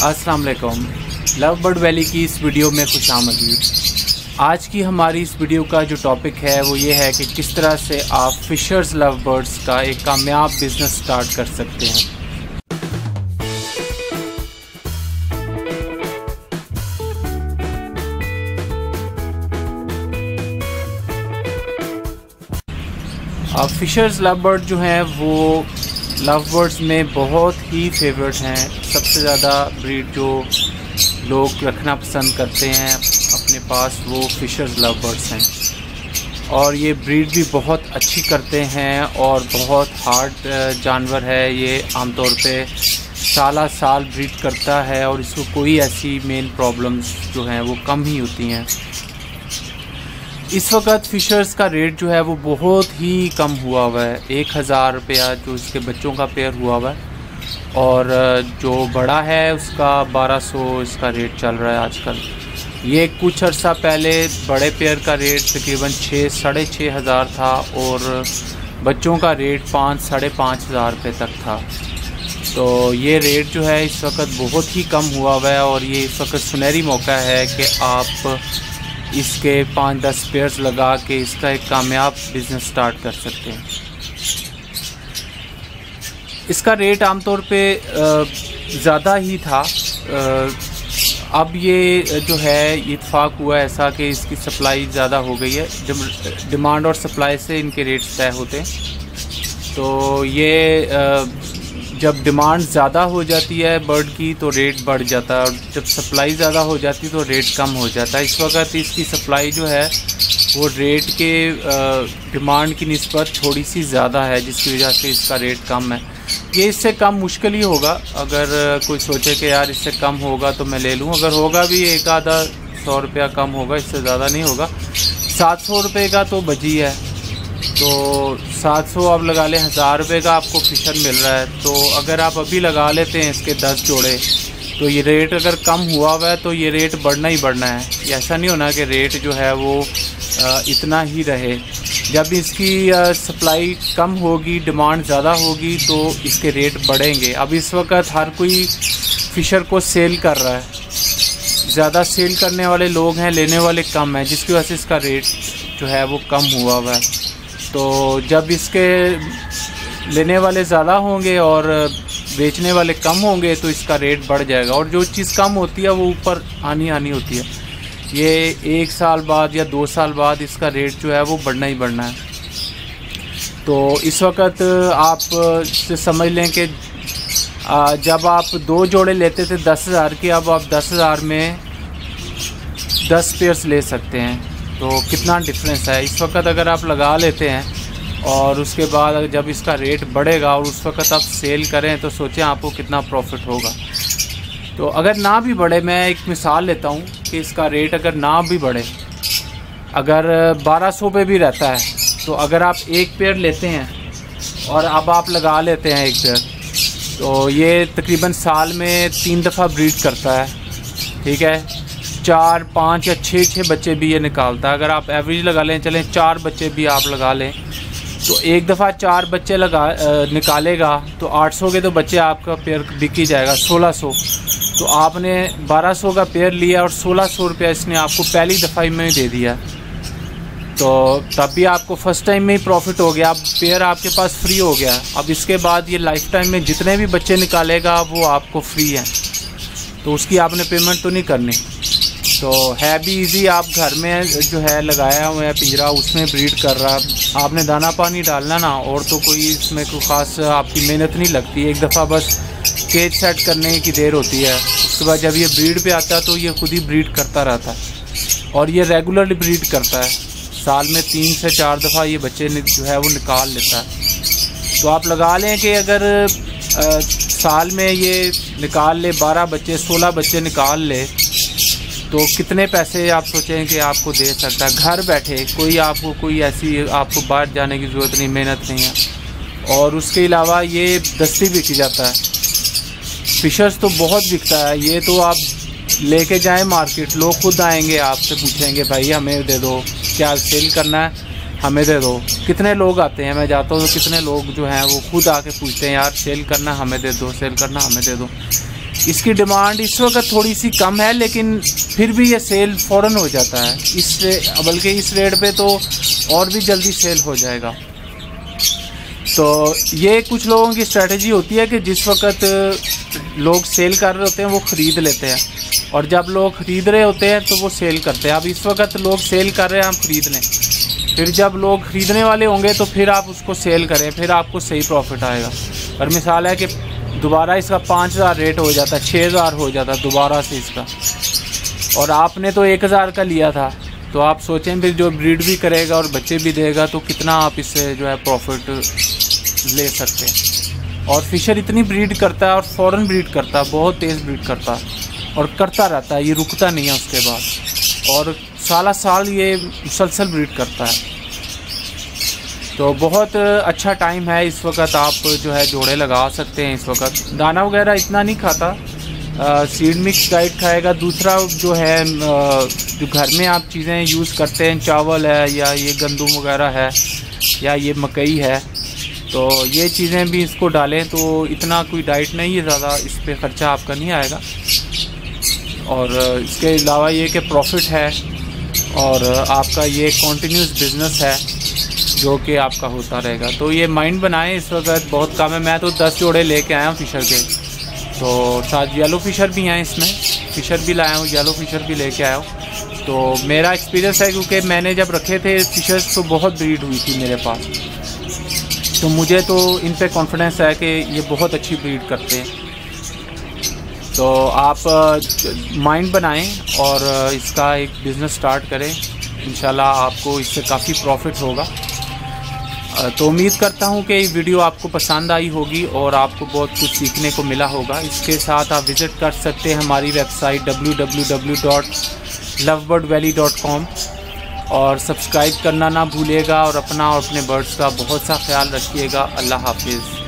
अस्सलाम वालेकुम love bird valley की इस वीडियो में खुश आमदीद। आज की हमारी इस वीडियो का जो टॉपिक है, वो ये है कि किस तरह से आप फिशर्स लव बर्ड्स का एक कामयाब बिज़नेस स्टार्ट कर सकते हैं। फिशर्स लव बर्ड जो हैं, वो लव बर्ड्स में बहुत ही फेवरेट हैं। सबसे ज़्यादा ब्रीड जो लोग रखना पसंद करते हैं अपने पास, वो फिशर्स लव बर्ड्स हैं। और ये ब्रीड भी बहुत अच्छी करते हैं और बहुत हार्ड जानवर है। ये आमतौर पे साल साल ब्रीड करता है और इसको कोई ऐसी मेन प्रॉब्लम्स जो हैं, वो कम ही होती हैं। इस वक्त फ़िशर्स का रेट जो है वो बहुत ही कम हुआ हुआ है। एक हज़ार रुपया जो इसके बच्चों का पेयर हुआ हुआ है। और जो बड़ा है उसका बारह सौ इसका रेट चल रहा है आजकल। ये कुछ अर्सा पहले बड़े पेयर का रेट तकरीबन छः, साढ़े छः हज़ार था और बच्चों का रेट पाँच, साढ़े पाँच हज़ार रुपये तक था। तो ये रेट जो है इस वक्त बहुत ही कम हुआ हुआ है और ये इस वक्त सुनहरी मौका है कि आप इसके पाँच दस पेयर्स लगा के इसका एक कामयाब बिज़नेस स्टार्ट कर सकते हैं। इसका रेट आमतौर पे ज़्यादा ही था। अब ये जो है इतफाक़ हुआ ऐसा कि इसकी सप्लाई ज़्यादा हो गई है। डिमांड और सप्लाई से इनके रेट्स तय होते हैं। तो ये जब डिमांड ज़्यादा हो जाती है बर्ड की तो रेट बढ़ जाता है। और जब सप्लाई ज़्यादा हो जाती है तो रेट कम हो जाता है। इस वक्त इसकी सप्लाई जो है, वो रेट के डिमांड की नस्बत थोड़ी सी ज़्यादा है, जिसकी वजह से इसका रेट कम है। ये इससे कम मुश्किल ही होगा। अगर कोई सोचे कि यार इससे कम होगा तो मैं ले लूँ। अगर होगा भी एक आधा सौ रुपया कम होगा, इससे ज़्यादा नहीं होगा। सात सौ रुपये का तो बजी है। तो 700 आप लगा लें, हज़ार रुपये का आपको फिशर मिल रहा है। तो अगर आप अभी लगा लेते हैं इसके दस जोड़े तो ये रेट अगर कम हुआ हुआ है तो ये रेट बढ़ना ही बढ़ना है। ऐसा नहीं होना कि रेट जो है वो इतना ही रहे। जब इसकी सप्लाई कम होगी डिमांड ज़्यादा होगी तो इसके रेट बढ़ेंगे। अब इस वक्त हर कोई फ़िशर को सेल कर रहा है। ज़्यादा सेल करने वाले लोग हैं, लेने वाले कम हैं, जिसकी वजह से इसका रेट जो है वो कम हुआ हुआ है। तो जब इसके लेने वाले ज़्यादा होंगे और बेचने वाले कम होंगे तो इसका रेट बढ़ जाएगा। और जो चीज़ कम होती है, वो ऊपर आनी आनी होती है। ये एक साल बाद या दो साल बाद इसका रेट जो है, वो बढ़ना ही बढ़ना है। तो इस वक्त आप से समझ लें कि जब आप दो जोड़े लेते थे दस हज़ार के, अब आप दस हज़ार में दस पेयर्स ले सकते हैं। तो कितना डिफरेंस है। इस वक्त अगर आप लगा लेते हैं और उसके बाद जब इसका रेट बढ़ेगा और उस वक्त आप सेल करें तो सोचें आपको कितना प्रॉफिट होगा। तो अगर ना भी बढ़े, मैं एक मिसाल लेता हूँ कि इसका रेट अगर ना भी बढ़े, अगर 1200 पे भी रहता है तो अगर आप एक पेड़ लेते हैं और अब आप लगा लेते हैं एक पेड़ तो ये तकरीबन साल में तीन दफ़ा ब्रीड करता है। ठीक है? चार, पाँच या छः छः बच्चे भी ये निकालता है। अगर आप एवरेज लगा लें, चलें चार बच्चे भी आप लगा लें तो एक दफ़ा चार बच्चे लगा निकालेगा तो 800 के तो बच्चे आपका पेयर बिक ही जाएगा 1600 तो आपने 1200 का पेयर लिया और 1600 रुपया इसने आपको पहली दफ़ा ही में दे दिया। तो तब भी आपको फ़र्स्ट टाइम में ही प्रॉफिट हो गया, अब पेयर आपके पास फ्री हो गया। अब इसके बाद ये लाइफ टाइम में जितने भी बच्चे निकालेगा, वो आपको फ्री हैं। तो उसकी आपने पेमेंट तो नहीं करनी। तो है भी इजी आप घर में जो है लगाया हुआ है पिंजरा उसमें ब्रीड कर रहा आपने दाना पानी डालना ना और तो कोई इसमें कोई ख़ास आपकी मेहनत नहीं लगती। एक दफ़ा बस केज सेट करने की देर होती है। उसके बाद जब ये ब्रीड पे आता है तो ये खुद ही ब्रीड करता रहता है। और ये रेगुलरली ब्रीड करता है। साल में तीन से चार दफ़ा ये बच्चे जो है वो निकाल लेता है। तो आप लगा लें कि अगर आ, साल में ये निकाल ले बारह बच्चे सोलह बच्चे निकाल ले तो कितने पैसे आप सोचें कि आपको दे सकता है? घर बैठे कोई आपको कोई ऐसी आपको बाहर जाने की ज़रूरत नहीं, मेहनत नहीं है। और उसके अलावा ये दस्ती बिक जाता है। फिशर्स तो बहुत बिकता है। ये तो आप लेके जाएँ मार्केट लोग खुद आएँगे, आपसे पूछेंगे, भाई, हमें दे दो, क्या सेल करना है? हमें दे दो। कितने लोग आते हैं? मैं जाता हूँ तो कितने लोग जो हैं वो खुद आके पूछते हैं, यार सेल करना, हमें दे दो सेल करना, हमें दे दो। इसकी डिमांड इस वक्त थोड़ी सी कम है, लेकिन फिर भी ये सेल फ़ौर हो जाता है। इस बल्कि इस रेट पे तो और भी जल्दी सेल हो जाएगा। तो ये कुछ लोगों की स्ट्रेटजी होती है कि जिस वक्त लोग सेल कर रहे होते हैं, वो ख़रीद लेते हैं। और जब लोग ख़रीद रहे होते हैं तो वो सेल करते हैं। अब इस वक्त लोग सेल कर रहे हैं, हम ख़रीद लें फिर जब लोग ख़रीदने वाले होंगे तो फिर आप उसको सेल करें, फिर आपको सही प्रॉफिट आएगा। और मिसाल है कि दोबारा इसका पाँच हज़ार रेट हो जाता छः हज़ार हो जाता दोबारा से इसका। और आपने तो एक हज़ार का लिया था तो आप सोचें फिर जो ब्रीड भी करेगा और बच्चे भी देगा तो कितना आप इससे जो है प्रॉफिट ले सकते हैं। और फिशर इतनी ब्रीड करता है और फ़ौरन ब्रीड करता है, बहुत तेज़ ब्रीड करता है, और करता रहता है, ये रुकता नहीं है उसके बाद। और साला साल ये मुसलसल ब्रीड करता है। तो बहुत अच्छा टाइम है इस वक्त आप जो है जोड़े लगा सकते हैं इस वक्त। दाना वगैरह इतना नहीं खाता। सीड मिक्स डाइट खाएगा। दूसरा जो है जो घर में आप चीज़ें यूज़ करते हैं, चावल है या ये गंदम वगैरह है या ये मकई है तो ये चीज़ें भी इसको डालें तो इतना कोई डाइट नहीं है ज़्यादा। इस पर ख़र्चा आपका नहीं आएगा। और इसके अलावा ये कि प्रॉफिट है और आपका ये कॉन्टीन्यूस बिज़नेस है। जो कि आपका होता रहेगा। तो ये माइंड बनाएँ इस वक्त, बहुत कम है। मैं तो दस जोड़े लेके आया हूँ फ़िशर के। तो साथ येलो फ़िशर भी हैं इसमें। फ़िशर भी लाया हूँ येलो फ़िशर भी लेके आया हूँ। तो मेरा एक्सपीरियंस है क्योंकि मैंने जब रखे थे फ़िशर्स तो बहुत ब्रीड हुई थी मेरे पास। तो मुझे तो इन पर कॉन्फिडेंस है कि ये बहुत अच्छी ब्रीड करते हैं। तो आप माइंड बनाएँ और इसका एक बिज़नेस स्टार्ट करें। इन आपको इससे काफ़ी प्रॉफिट होगा। तो उम्मीद करता हूँ कि ये वीडियो आपको पसंद आई होगी और आपको बहुत कुछ सीखने को मिला होगा। इसके साथ आप विज़िट कर सकते हैं हमारी वेबसाइट www.lovebird.valley.com और सब्सक्राइब करना ना भूलिएगा और अपना और अपने बर्ड्स का बहुत सा ख्याल रखिएगा। अल्लाह हाफिज़।